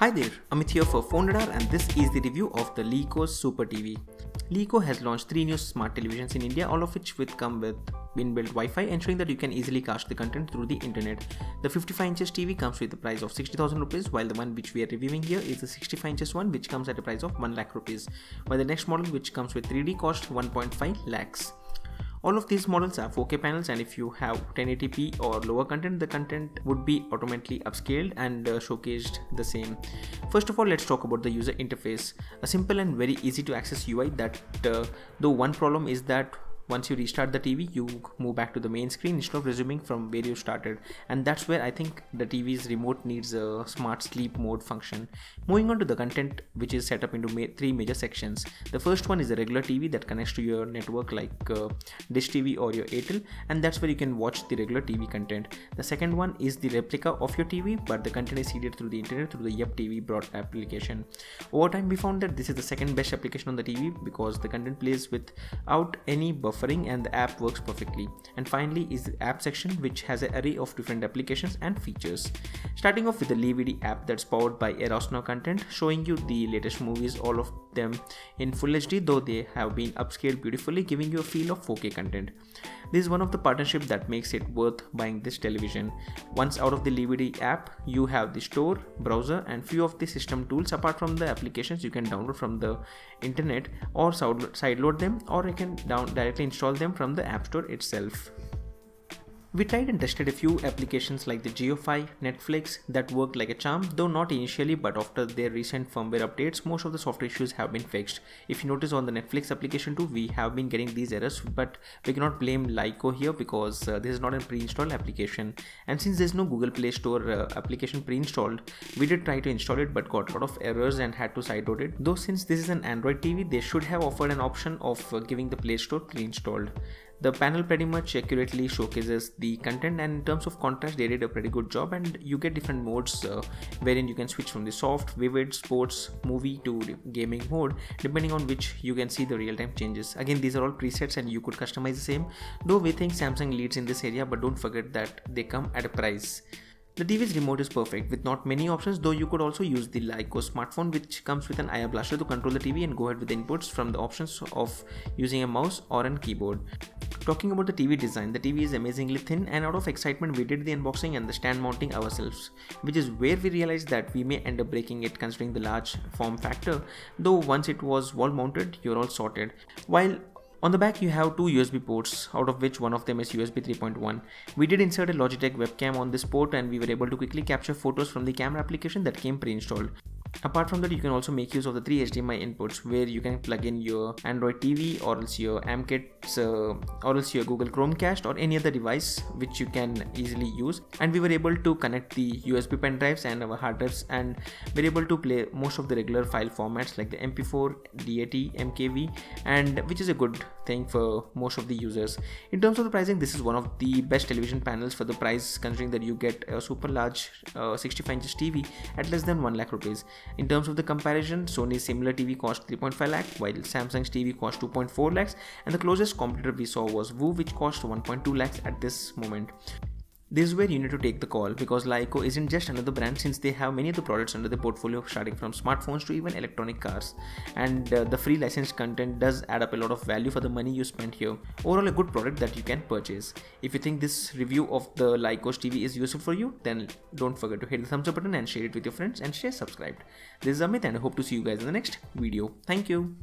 Hi there, Amit here for PhoneRadar and this is the review of the LeEco Super TV. LeEco has launched three new smart televisions in India, all of which will come with inbuilt Wi-Fi, ensuring that you can easily cast the content through the internet. The 55 inches TV comes with a price of 60,000 rupees, while the one which we are reviewing here is the 65 inches one, which comes at a price of 1 lakh rupees, while the next model, which comes with 3D, cost 1.5 lakhs. All of these models are 4K panels and if you have 1080p or lower content, the content would be automatically upscaled and uh, showcased the same. First of all, let's talk about the user interface. A simple and very easy to access UI that uh, though one problem is that once you restart the TV you move back to the main screen instead of resuming from where you started and that's where I think the TV's remote needs a smart sleep mode function. Moving on to the content which is set up into ma three major sections. The first one is a regular TV that connects to your network like uh, Dish TV or your Airtel and that's where you can watch the regular TV content. The second one is the replica of your TV but the content is seeded through the internet through the YuppTV broad application. Over time we found that this is the second best application on the TV because the content plays without any buffer and the app works perfectly. And finally is the app section which has an array of different applications and features. Starting off with the LeVidi app that's powered by Eros Now content showing you the latest movies all of them in full HD though they have been upscaled beautifully giving you a feel of 4K content. This is one of the partnership that makes it worth buying this television. Once out of the LeVidi app, you have the store, browser and few of the system tools apart from the applications you can download from the internet or sideload them or you can down directly install them from the app store itself. We tried and tested a few applications like the JioFi, Netflix that worked like a charm, though not initially but after their recent firmware updates, most of the software issues have been fixed. If you notice on the Netflix application too, we have been getting these errors, but we cannot blame LeEco here because uh, this is not a pre-installed application. And since there's no Google Play Store uh, application pre-installed, we did try to install it but got a lot of errors and had to sideload it. Though since this is an Android TV, they should have offered an option of uh, giving the Play Store pre-installed. The panel pretty much accurately showcases the content and in terms of contrast they did a pretty good job and you get different modes uh, wherein you can switch from the soft, vivid, sports, movie to gaming mode depending on which you can see the real-time changes. Again these are all presets and you could customize the same though we think Samsung leads in this area but don't forget that they come at a price. The TV's remote is perfect with not many options though you could also use the LeEco smartphone which comes with an IR blaster to control the TV and go ahead with the inputs from the options of using a mouse or a keyboard. Talking about the TV design, the TV is amazingly thin and out of excitement we did the unboxing and the stand mounting ourselves, which is where we realized that we may end up breaking it considering the large form factor, though once it was wall mounted, you're all sorted. While on the back you have two USB ports, out of which one of them is USB 3.1. We did insert a Logitech webcam on this port and we were able to quickly capture photos from the camera application that came pre-installed. Apart from that, you can also make use of the three HDMI inputs where you can plug in your Android TV or else your Amkette uh, or else your Google Chromecast or any other device which you can easily use. And we were able to connect the USB pen drives and our hard drives and we're able to play most of the regular file formats like the MP4, DAT, MKV and which is a good thing for most of the users. In terms of the pricing, this is one of the best television panels for the price considering that you get a super large uh, 65 inches TV at less than 1 lakh rupees. In terms of the comparison, Sony's similar TV cost 3.5 lakh while Samsung's TV cost 2.4 lakhs and the closest competitor we saw was Vu which cost 1.2 lakhs at this moment. This is where you need to take the call because LeEco isn't just another brand since they have many of the products under the portfolio starting from smartphones to even electronic cars and uh, the free licensed content does add up a lot of value for the money you spend here. Overall a good product that you can purchase. If you think this review of the LeEco TV is useful for you then don't forget to hit the thumbs up button and share it with your friends and share subscribed. This is Amit and I hope to see you guys in the next video. Thank you.